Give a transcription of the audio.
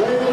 오.